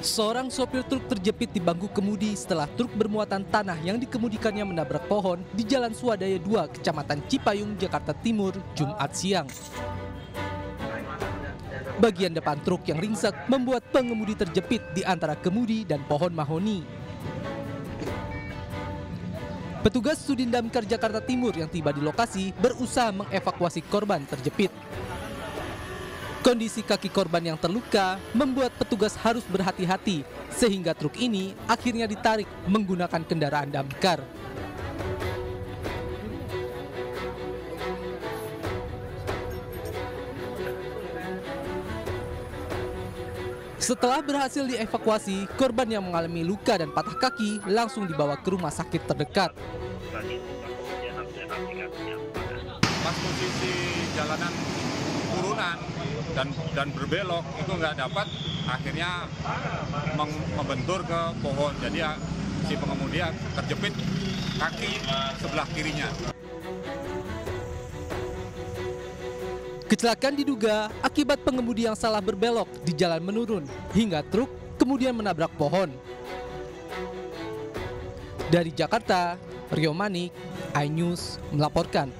Seorang sopir truk terjepit di bangku kemudi setelah truk bermuatan tanah yang dikemudikannya menabrak pohon di Jalan Swadaya 2, Kecamatan Cipayung, Jakarta Timur, Jumat siang. Bagian depan truk yang ringsek membuat pengemudi terjepit di antara kemudi dan pohon mahoni. Petugas Sudindamkar Jakarta Timur yang tiba di lokasi berusaha mengevakuasi korban terjepit. Kondisi kaki korban yang terluka membuat petugas harus berhati-hati sehingga truk ini akhirnya ditarik menggunakan kendaraan damkar. Setelah berhasil dievakuasi, korban yang mengalami luka dan patah kaki langsung dibawa ke rumah sakit terdekat. Pas posisi jalanan turunan dan dan berbelok itu nggak dapat, akhirnya membentur ke pohon. Jadi ya, si pengemudi ya terjepit kaki sebelah kirinya. Kecelakaan diduga akibat pengemudi yang salah berbelok di jalan menurun hingga truk kemudian menabrak pohon. Dari Jakarta, Rio Manik, iNews melaporkan.